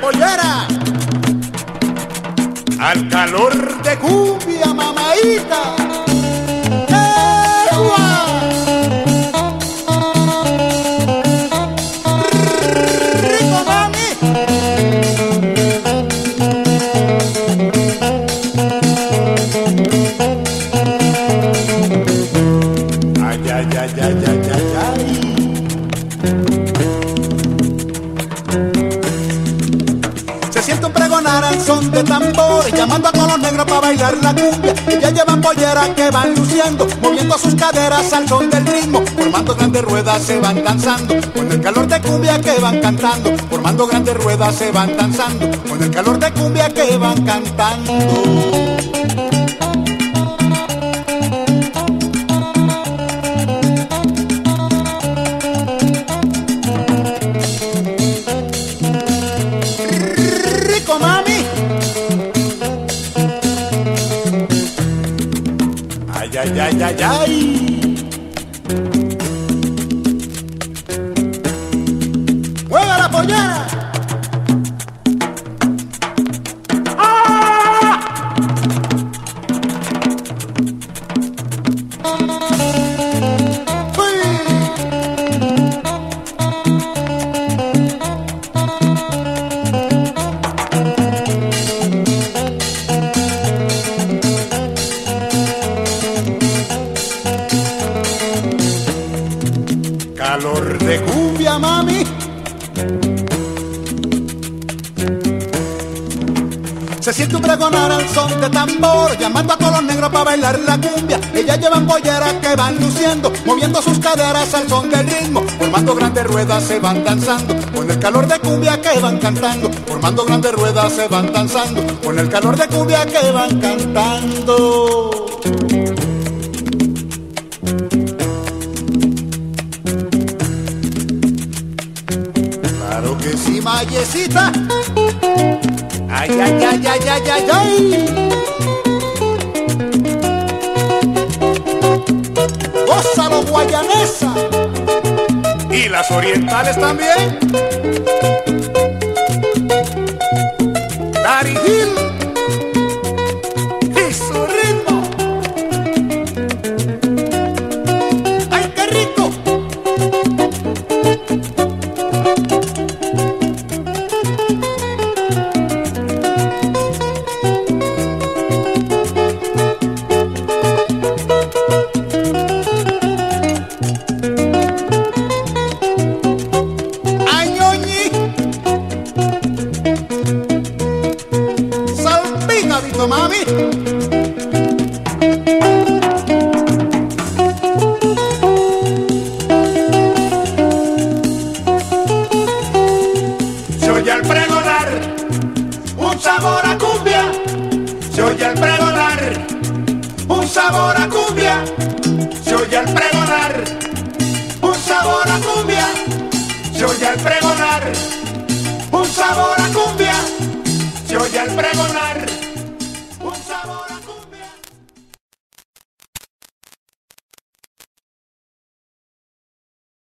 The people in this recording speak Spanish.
pollera. Al calor de cumbia, mamaita. De tambores Llamando a todos los negros para bailar la cumbia. Ya llevan polleras que van luciendo Moviendo sus caderas al son del ritmo. Formando grandes ruedas se van danzando. Con el calor de cumbia que van cantando. Formando grandes ruedas se van danzando. Con el calor de cumbia que van cantando Ay, ay, ay, ay. ¡Juega la pollera! Calor de cumbia, mami. Se siente un pregonar al son de tambor, llamando a todos los negros para bailar la cumbia. Ellas llevan polleras que van luciendo, moviendo sus caderas al son del ritmo. Formando grandes ruedas se van danzando, con el calor de cumbia que van cantando. Formando grandes ruedas se van danzando, con el calor de cumbia que van cantando. Mayecita. Ay, ay, ay, ay, ay, ay, ay. Gózalo, guayanesa. Y las orientales también. sabor a cumbia, se oye al pregonar, un sabor a cumbia, se oye al pregonar, un sabor a cumbia, se oye al pregonar, un sabor a cumbia, se oye al pregonar, un sabor a cumbia.